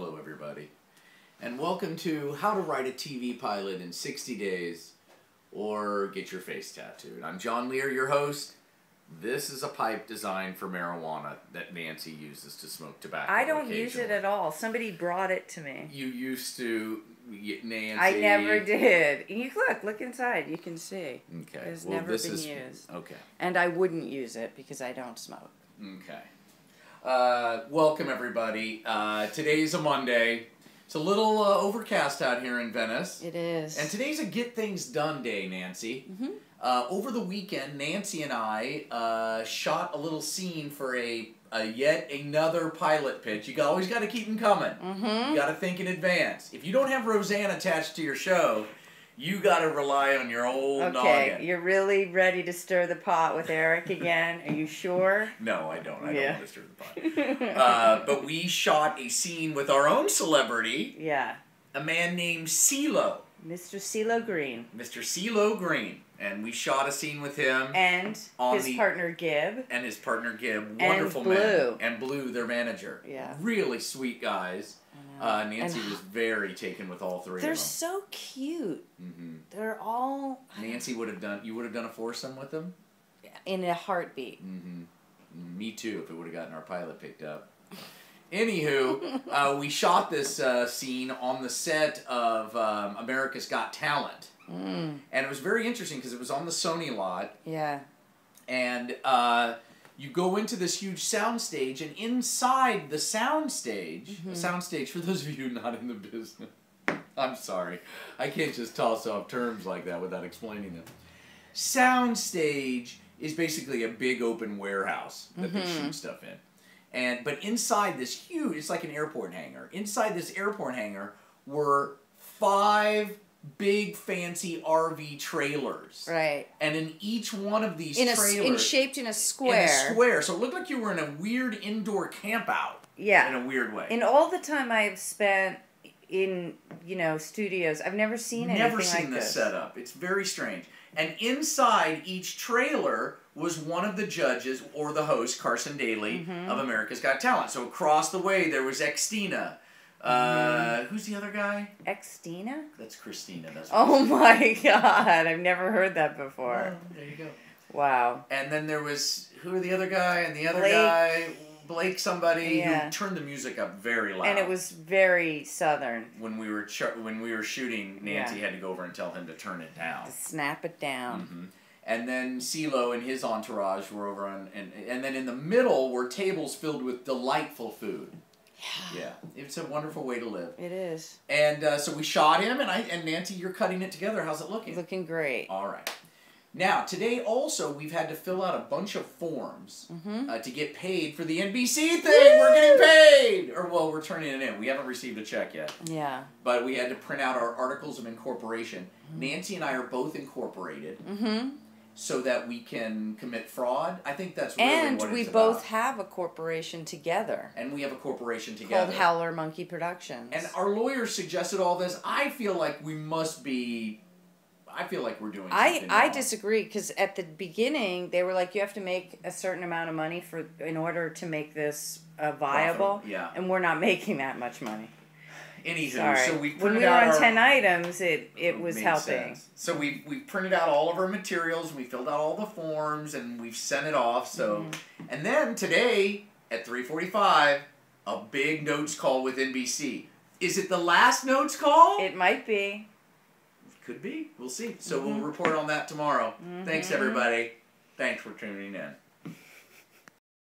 Hello, everybody. And welcome to How to Write a TV Pilot in 60 Days or Get Your Face Tattooed. I'm John Lehr, your host. This is a pipe designed for marijuana that Nancy uses to smoke tobacco. I don't use it at all. Somebody brought it to me. You used to, Nancy. I never did. You look, look inside. You can see. Okay. It's well, never this been is, used. Okay. And I wouldn't use it because I don't smoke. Okay. Uh, welcome, everybody. Uh, today's a Monday. It's a little uh, overcast out here in Venice. It is. And today's a Get Things Done Day, Nancy. Mhm. Uh, over the weekend, Nancy and I uh, shot a little scene for a, a yet another pilot pitch. You always got to keep them coming. mm-hmm. You got to think in advance. If you don't have Roseanne attached to your show, you got to rely on your old Okay, noggin. you're really ready to stir the pot with Eric again. Are you sure? No, I don't. I Yeah. don't want to stir the pot. Uh, but we shot a scene with our own celebrity, yeah. a man named CeeLo, Mr. CeeLo Green. Mr. CeeLo Green. And we shot a scene with him. And his the- partner Gib. and his partner Gib, And wonderful Blue. men, and Blue, their manager. Yeah. really sweet guys. Uh, Nancy And was very taken with all 3 They're so cute. them. hmm They're all Nancy would have done. You would have done a foursome with them. in a heartbeat. hmm Me too. If it would have gotten our pilot picked up. Anywho, uh, we shot this uh, scene on the set of um, America's Got Talent, Mm, and it was very interesting because it was on the Sony lot, yeah. and uh, you go into this huge soundstage, and inside the soundstage, Mhm. soundstage for those of you not in the business, I'm sorry, I can't just toss off terms like that without explaining them. Soundstage is basically a big open warehouse that they Mhm. shoot stuff in, and but inside this huge, it's like an airport hangar. Inside this airport hangar were five big fancy RV trailers. Right. And in each one of these In a trailers, in shaped in a square. in a square, so it looked like you were in a weird indoor camp out Yeah. in a weird way. In all the time I've spent in you know studios, I've never seen anything Never seen like this this. setup. It's very strange. And inside each trailer was one of the judges or the host, Carson Daly Mhm. of America's Got Talent. So across the way there was Xtina. Uh, Mm-hmm. Who's the other guy? Extina? That's Christina. That's Oh my god, I've never heard that before. Oh, there you go. Wow. And then there was who are the other guy and the other Blake. guy, Blake somebody Yeah. who turned the music up very loud. And it was very southern. when we were ch- when we were shooting. Nancy Yeah. had to go over and tell him to turn it down. To snap it down. hmm And then CeeLo and his entourage were over on, and and then in the middle were tables filled with delightful food. Yeah. yeah, it's a wonderful way to live. It is. And uh, so we shot him, and I and Nancy, you're cutting it together. How's it looking? Looking great. All right. Now today also we've had to fill out a bunch of forms Mm-hmm. uh, to get paid for the NBC thing. We're getting paid, or well, we're turning it in. We haven't received a check yet, Yeah. but we had to print out our articles of incorporation. Nancy and I are both incorporated. Mm-hmm. so that we can commit fraud. I think that's really And what we both about. have a corporation together and we have a corporation together. called Howler Monkey Productions. and our lawyers suggested all this. I feel like we must be. I feel like we're doing. I, I wrong. disagree because at the beginning they were like you have to make a certain amount of money for in order to make this uh, viable, Profitable, Yeah. and we're not making that much money. Anywho, Sorry. so we when we were on our, ten items, it it was helping. sense. So we we printed out all of our materials. We filled out all the forms, and we've sent it off. So, Mm-hmm. and then today at three forty five, a big notes call with NBC. Is it the last notes call? It might be. Could be. We'll see. So Mm-hmm. we'll report on that tomorrow. Thanks, Mhm. everybody. Thanks for tuning in.